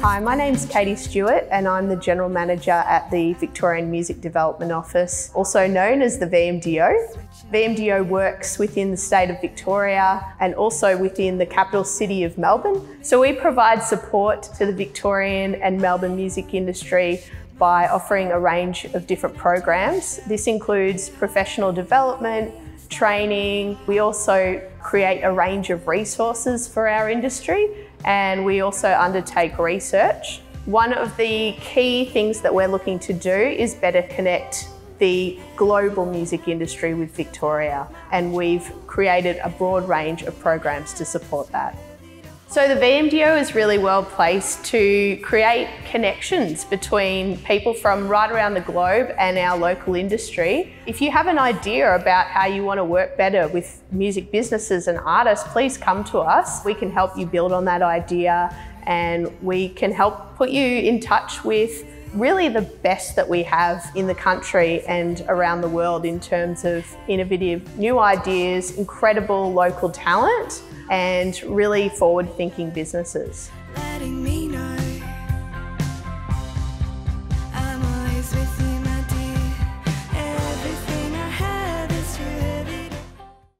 Hi, my name's Katie Stewart and I'm the General Manager at the Victorian Music Development Office, also known as the VMDO. VMDO works within the state of Victoria and also within the capital city of Melbourne. So we provide support to the Victorian and Melbourne music industry by offering a range of different programs. This includes professional development, training. We also create a range of resources for our industry and we also undertake research. One of the key things that we're looking to do is better connect the global music industry with Victoria and we've created a broad range of programs to support that. So the VMDO is really well placed to create connections between people from right around the globe and our local industry. If you have an idea about how you want to work better with music businesses and artists, please come to us. We can help you build on that idea and we can help put you in touch with really the best that we have in the country and around the world in terms of innovative new ideas, incredible local talent and really forward thinking businesses.